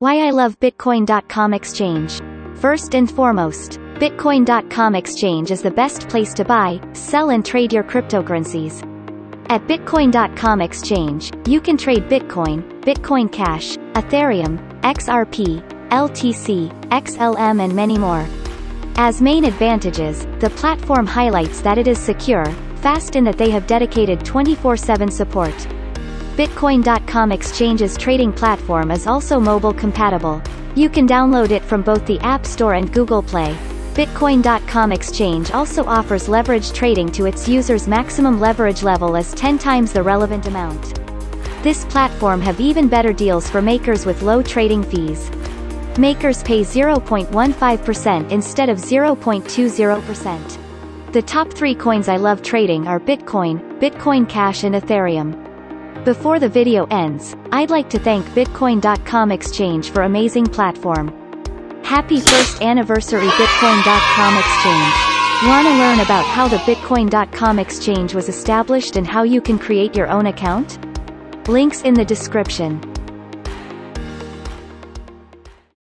Why I love Bitcoin.com exchange. First and foremost, Bitcoin.com exchange is the best place to buy, sell and trade your cryptocurrencies. At Bitcoin.com exchange, you can trade Bitcoin, Bitcoin Cash, Ethereum, XRP, LTC, XLM and many more. As main advantages, the platform highlights that it is secure, fast and that they have dedicated 24-7 support. Bitcoin.com exchange's trading platform is also mobile compatible. You can download it from both the App Store and Google Play. Bitcoin.com exchange also offers leverage trading to its users maximum leverage level as 10 times the relevant amount. This platform have even better deals for makers with low trading fees. Makers pay 0.15% instead of 0.20%. The top three coins I love trading are Bitcoin, Bitcoin Cash and Ethereum. Before the video ends, I'd like to thank Bitcoin.com exchange for amazing platform. Happy first anniversary Bitcoin.com exchange. Want to learn about how the Bitcoin.com exchange was established and how you can create your own account? Links in the description.